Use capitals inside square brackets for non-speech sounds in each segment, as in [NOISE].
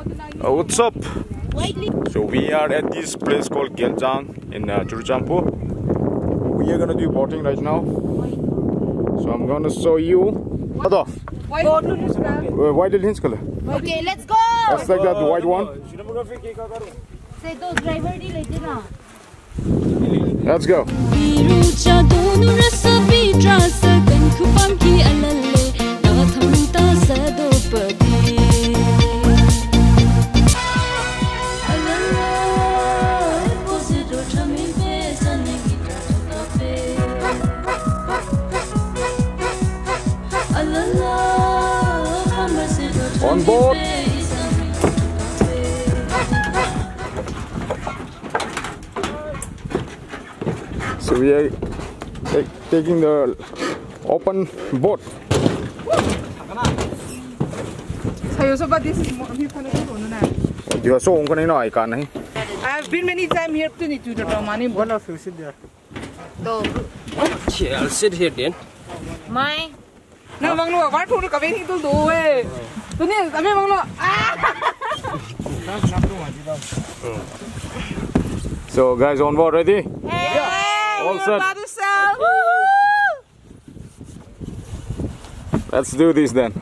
Uh, what's up? So we are at this place called Geljang in uh, Churachandpur. We are gonna do boating right now. So I'm gonna show you. Other, Go to this ground. uh, white and hinge color. Okay, let's go. That's like that white one. Say those driver di lete na. Let's go. On board. So we are taking the open boat. Sayo this is more here one. You are so on kanina ay kan nahi. I've been many time here to need to the money. One of you sit there. Okay, I'll sit here then. Mai. Na mang lo war thu ka ve hi tu do. Tu ni ame mang lo. So guys on board ready? Hey, All set. about to sell. Let's do this then.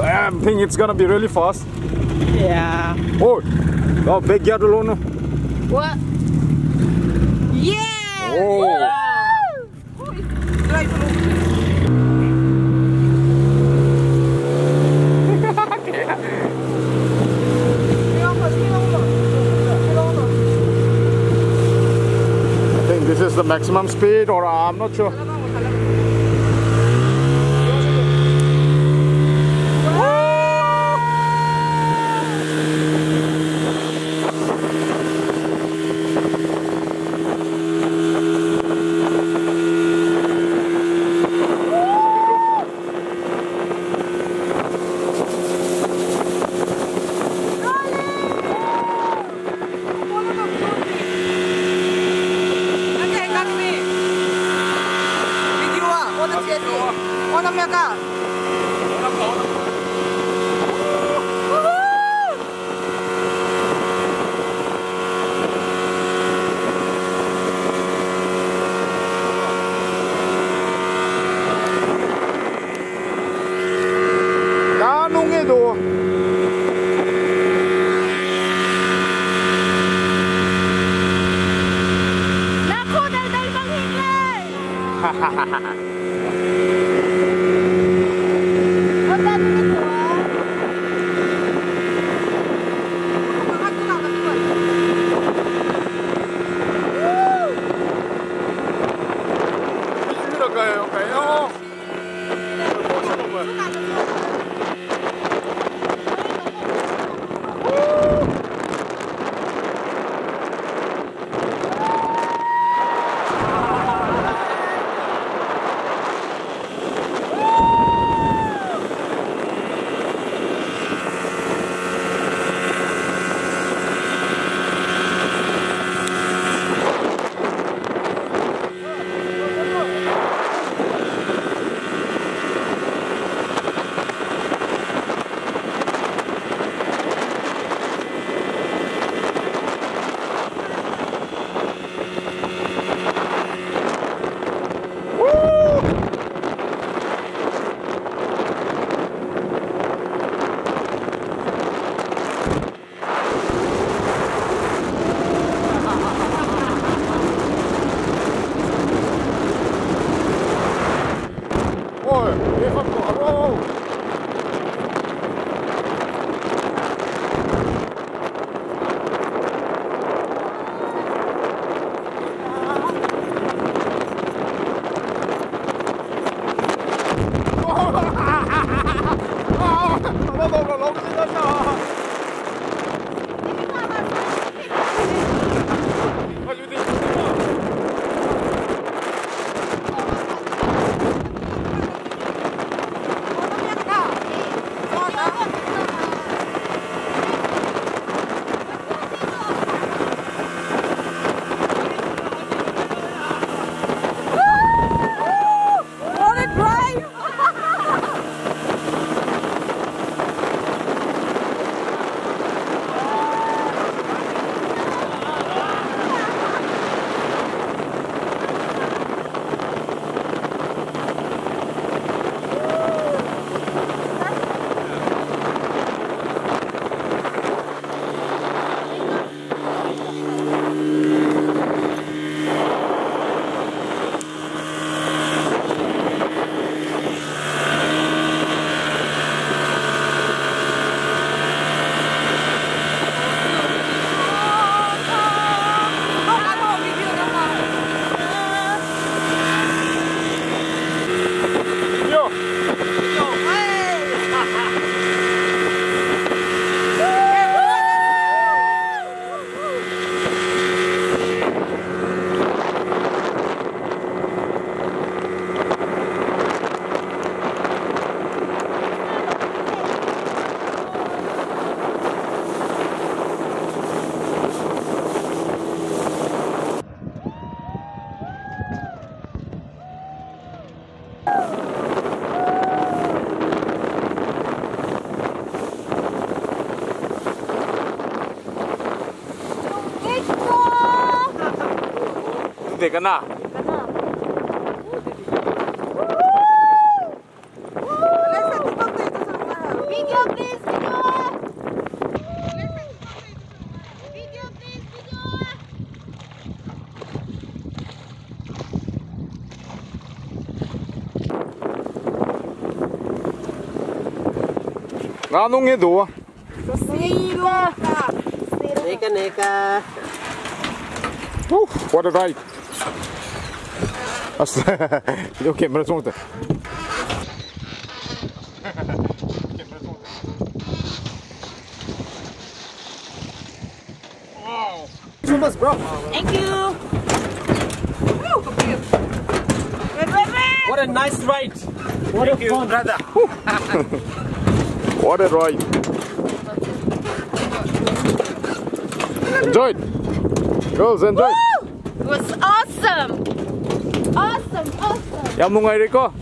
I think it's gonna be really fast. Yeah. Oh, oh big yard alone. What? Yeah. Oh. Right through. I think this is the maximum speed, or uh, I'm not sure. 500m Cá nung nghe đùa Ha ha ha ha. Ude, Ganá. Ganong itu. Sira. Neka neka. Uh, what a ride. As Yo camera song ta. Too much bro. Thank you. What a nice ride. What a fun brother. [LAUGHS] What a ride. Enjoy it. Girls, enjoy it. Was awesome. Awesome, awesome. Yam nungai rin ko.